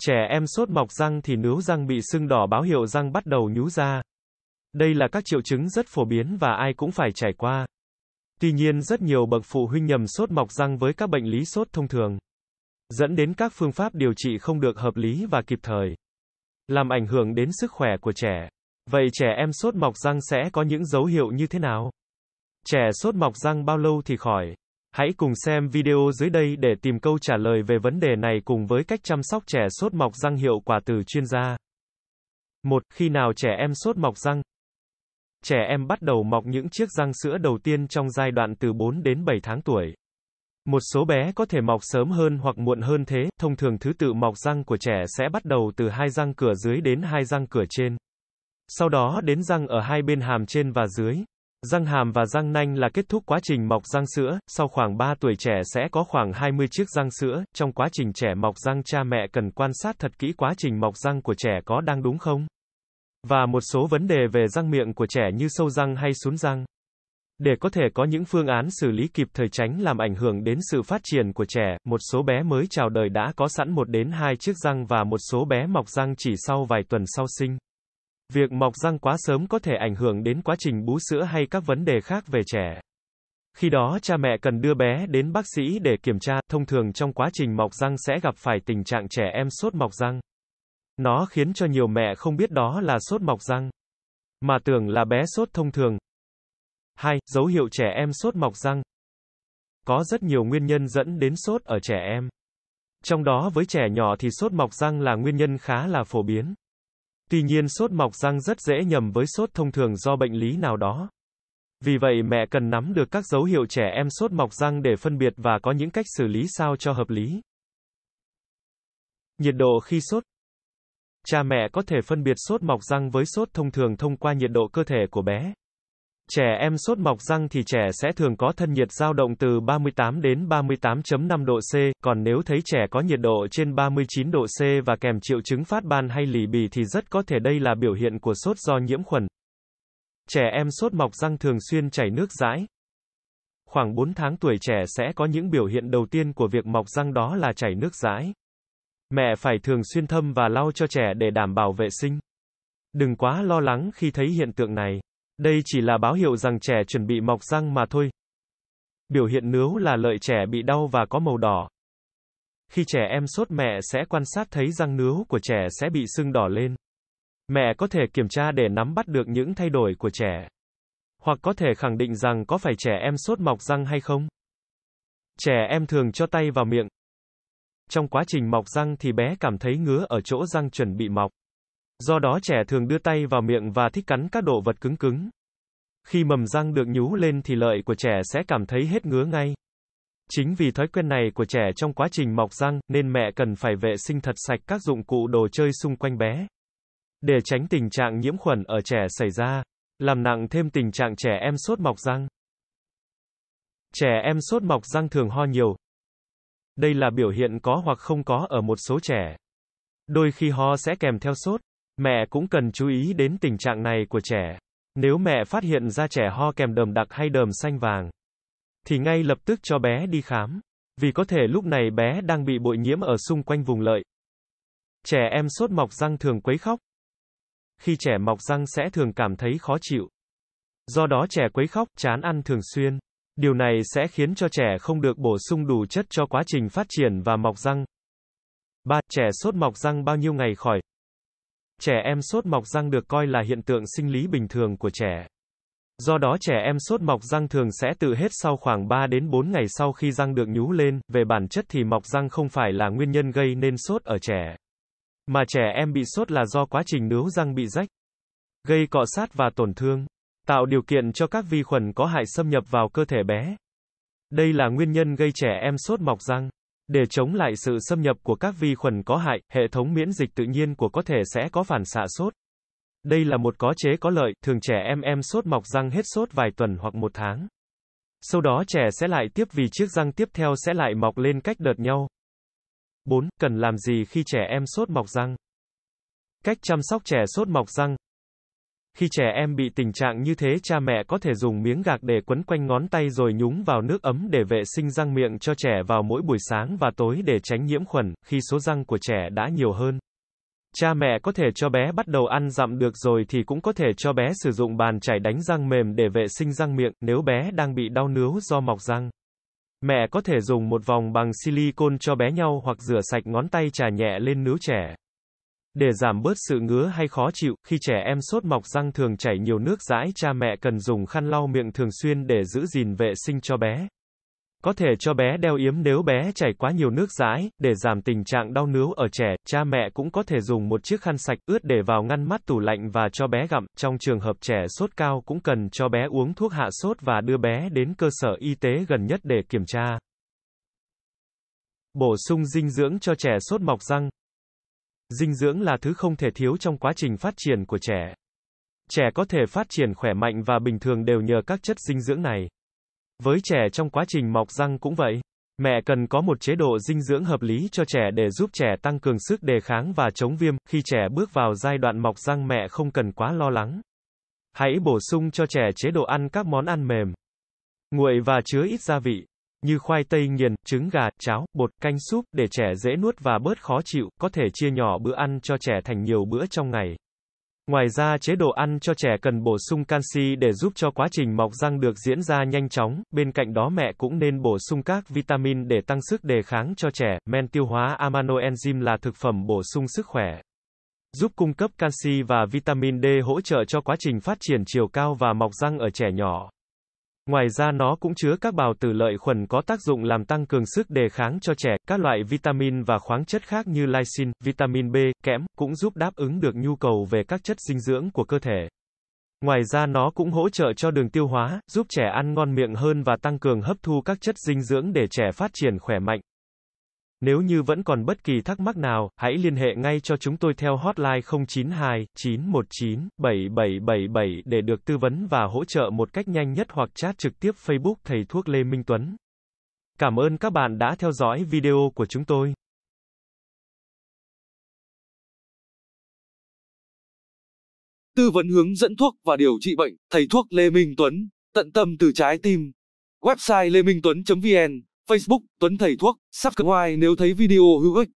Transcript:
Trẻ em sốt mọc răng thì nướu răng bị sưng đỏ báo hiệu răng bắt đầu nhú ra. Đây là các triệu chứng rất phổ biến và ai cũng phải trải qua. Tuy nhiên rất nhiều bậc phụ huynh nhầm sốt mọc răng với các bệnh lý sốt thông thường, dẫn đến các phương pháp điều trị không được hợp lý và kịp thời, làm ảnh hưởng đến sức khỏe của trẻ. Vậy trẻ em sốt mọc răng sẽ có những dấu hiệu như thế nào? Trẻ sốt mọc răng bao lâu thì khỏi? Hãy cùng xem video dưới đây để tìm câu trả lời về vấn đề này cùng với cách chăm sóc trẻ sốt mọc răng hiệu quả từ chuyên gia. 1. Khi nào trẻ em sốt mọc răng? Trẻ em bắt đầu mọc những chiếc răng sữa đầu tiên trong giai đoạn từ 4 đến 7 tháng tuổi. Một số bé có thể mọc sớm hơn hoặc muộn hơn thế, thông thường thứ tự mọc răng của trẻ sẽ bắt đầu từ hai răng cửa dưới đến hai răng cửa trên. Sau đó đến răng ở hai bên hàm trên và dưới. Răng hàm và răng nanh là kết thúc quá trình mọc răng sữa, sau khoảng 3 tuổi trẻ sẽ có khoảng 20 chiếc răng sữa, trong quá trình trẻ mọc răng cha mẹ cần quan sát thật kỹ quá trình mọc răng của trẻ có đang đúng không? Và một số vấn đề về răng miệng của trẻ như sâu răng hay sún răng. Để có thể có những phương án xử lý kịp thời tránh làm ảnh hưởng đến sự phát triển của trẻ, một số bé mới chào đời đã có sẵn một đến hai chiếc răng và một số bé mọc răng chỉ sau vài tuần sau sinh. Việc mọc răng quá sớm có thể ảnh hưởng đến quá trình bú sữa hay các vấn đề khác về trẻ. Khi đó cha mẹ cần đưa bé đến bác sĩ để kiểm tra, thông thường trong quá trình mọc răng sẽ gặp phải tình trạng trẻ em sốt mọc răng. Nó khiến cho nhiều mẹ không biết đó là sốt mọc răng, mà tưởng là bé sốt thông thường. 2. Dấu hiệu trẻ em sốt mọc răng. Có rất nhiều nguyên nhân dẫn đến sốt ở trẻ em. Trong đó với trẻ nhỏ thì sốt mọc răng là nguyên nhân khá là phổ biến. Tuy nhiên sốt mọc răng rất dễ nhầm với sốt thông thường do bệnh lý nào đó. Vì vậy mẹ cần nắm được các dấu hiệu trẻ em sốt mọc răng để phân biệt và có những cách xử lý sao cho hợp lý. Nhiệt độ khi sốt Cha mẹ có thể phân biệt sốt mọc răng với sốt thông thường thông qua nhiệt độ cơ thể của bé. Trẻ em sốt mọc răng thì trẻ sẽ thường có thân nhiệt dao động từ 38 đến 38.5 độ C, còn nếu thấy trẻ có nhiệt độ trên 39 độ C và kèm triệu chứng phát ban hay lì bì thì rất có thể đây là biểu hiện của sốt do nhiễm khuẩn. Trẻ em sốt mọc răng thường xuyên chảy nước dãi. Khoảng 4 tháng tuổi trẻ sẽ có những biểu hiện đầu tiên của việc mọc răng đó là chảy nước dãi. Mẹ phải thường xuyên thâm và lau cho trẻ để đảm bảo vệ sinh. Đừng quá lo lắng khi thấy hiện tượng này. Đây chỉ là báo hiệu rằng trẻ chuẩn bị mọc răng mà thôi. Biểu hiện nướu là lợi trẻ bị đau và có màu đỏ. Khi trẻ em sốt, mẹ sẽ quan sát thấy răng nướu của trẻ sẽ bị sưng đỏ lên. Mẹ có thể kiểm tra để nắm bắt được những thay đổi của trẻ. Hoặc có thể khẳng định rằng có phải trẻ em sốt mọc răng hay không. Trẻ em thường cho tay vào miệng. Trong quá trình mọc răng thì bé cảm thấy ngứa ở chỗ răng chuẩn bị mọc. Do đó trẻ thường đưa tay vào miệng và thích cắn các đồ vật cứng cứng. Khi mầm răng được nhú lên thì lợi của trẻ sẽ cảm thấy hết ngứa ngay. Chính vì thói quen này của trẻ trong quá trình mọc răng, nên mẹ cần phải vệ sinh thật sạch các dụng cụ đồ chơi xung quanh bé. Để tránh tình trạng nhiễm khuẩn ở trẻ xảy ra, làm nặng thêm tình trạng trẻ em sốt mọc răng. Trẻ em sốt mọc răng thường ho nhiều. Đây là biểu hiện có hoặc không có ở một số trẻ. Đôi khi ho sẽ kèm theo sốt. Mẹ cũng cần chú ý đến tình trạng này của trẻ. Nếu mẹ phát hiện ra trẻ ho kèm đờm đặc hay đờm xanh vàng, thì ngay lập tức cho bé đi khám. Vì có thể lúc này bé đang bị bội nhiễm ở xung quanh vùng lợi. Trẻ em sốt mọc răng thường quấy khóc. Khi trẻ mọc răng sẽ thường cảm thấy khó chịu. Do đó trẻ quấy khóc, chán ăn thường xuyên. Điều này sẽ khiến cho trẻ không được bổ sung đủ chất cho quá trình phát triển và mọc răng. 3. Trẻ sốt mọc răng bao nhiêu ngày khỏi? Trẻ em sốt mọc răng được coi là hiện tượng sinh lý bình thường của trẻ. Do đó trẻ em sốt mọc răng thường sẽ tự hết sau khoảng 3 đến 4 ngày sau khi răng được nhú lên, về bản chất thì mọc răng không phải là nguyên nhân gây nên sốt ở trẻ. Mà trẻ em bị sốt là do quá trình nướu răng bị rách, gây cọ sát và tổn thương, tạo điều kiện cho các vi khuẩn có hại xâm nhập vào cơ thể bé. Đây là nguyên nhân gây trẻ em sốt mọc răng. Để chống lại sự xâm nhập của các vi khuẩn có hại, hệ thống miễn dịch tự nhiên của có thể sẽ có phản xạ sốt. Đây là một có chế có lợi, thường trẻ em em sốt mọc răng hết sốt vài tuần hoặc một tháng. Sau đó trẻ sẽ lại tiếp vì chiếc răng tiếp theo sẽ lại mọc lên cách đợt nhau. 4. Cần làm gì khi trẻ em sốt mọc răng? Cách chăm sóc trẻ sốt mọc răng. Khi trẻ em bị tình trạng như thế cha mẹ có thể dùng miếng gạc để quấn quanh ngón tay rồi nhúng vào nước ấm để vệ sinh răng miệng cho trẻ vào mỗi buổi sáng và tối để tránh nhiễm khuẩn, khi số răng của trẻ đã nhiều hơn. Cha mẹ có thể cho bé bắt đầu ăn dặm được rồi thì cũng có thể cho bé sử dụng bàn chải đánh răng mềm để vệ sinh răng miệng nếu bé đang bị đau nướu do mọc răng. Mẹ có thể dùng một vòng bằng silicon cho bé nhau hoặc rửa sạch ngón tay trà nhẹ lên nướu trẻ. Để giảm bớt sự ngứa hay khó chịu, khi trẻ em sốt mọc răng thường chảy nhiều nước dãi cha mẹ cần dùng khăn lau miệng thường xuyên để giữ gìn vệ sinh cho bé. Có thể cho bé đeo yếm nếu bé chảy quá nhiều nước dãi, để giảm tình trạng đau nướu ở trẻ, cha mẹ cũng có thể dùng một chiếc khăn sạch ướt để vào ngăn mắt tủ lạnh và cho bé gặm. Trong trường hợp trẻ sốt cao cũng cần cho bé uống thuốc hạ sốt và đưa bé đến cơ sở y tế gần nhất để kiểm tra. Bổ sung dinh dưỡng cho trẻ sốt mọc răng. Dinh dưỡng là thứ không thể thiếu trong quá trình phát triển của trẻ. Trẻ có thể phát triển khỏe mạnh và bình thường đều nhờ các chất dinh dưỡng này. Với trẻ trong quá trình mọc răng cũng vậy. Mẹ cần có một chế độ dinh dưỡng hợp lý cho trẻ để giúp trẻ tăng cường sức đề kháng và chống viêm. Khi trẻ bước vào giai đoạn mọc răng mẹ không cần quá lo lắng. Hãy bổ sung cho trẻ chế độ ăn các món ăn mềm, nguội và chứa ít gia vị, như khoai tây nghiền, trứng gà, cháo, bột, canh súp, để trẻ dễ nuốt và bớt khó chịu, có thể chia nhỏ bữa ăn cho trẻ thành nhiều bữa trong ngày. Ngoài ra chế độ ăn cho trẻ cần bổ sung canxi để giúp cho quá trình mọc răng được diễn ra nhanh chóng, bên cạnh đó mẹ cũng nên bổ sung các vitamin để tăng sức đề kháng cho trẻ, men tiêu hóa amino enzyme là thực phẩm bổ sung sức khỏe. Giúp cung cấp canxi và vitamin D hỗ trợ cho quá trình phát triển chiều cao và mọc răng ở trẻ nhỏ. Ngoài ra nó cũng chứa các bào tử lợi khuẩn có tác dụng làm tăng cường sức đề kháng cho trẻ, các loại vitamin và khoáng chất khác như lysine, vitamin B, kẽm, cũng giúp đáp ứng được nhu cầu về các chất dinh dưỡng của cơ thể. Ngoài ra nó cũng hỗ trợ cho đường tiêu hóa, giúp trẻ ăn ngon miệng hơn và tăng cường hấp thu các chất dinh dưỡng để trẻ phát triển khỏe mạnh. Nếu như vẫn còn bất kỳ thắc mắc nào, hãy liên hệ ngay cho chúng tôi theo hotline 092 919 7777 để được tư vấn và hỗ trợ một cách nhanh nhất hoặc chat trực tiếp Facebook Thầy Thuốc Lê Minh Tuấn. Cảm ơn các bạn đã theo dõi video của chúng tôi. Tư vấn hướng dẫn thuốc và điều trị bệnh, Thầy Thuốc Lê Minh Tuấn, tận tâm từ trái tim. Website leminhtuấn.vn Facebook Tuấn Thầy Thuốc, subscribe nếu thấy video hữu ích.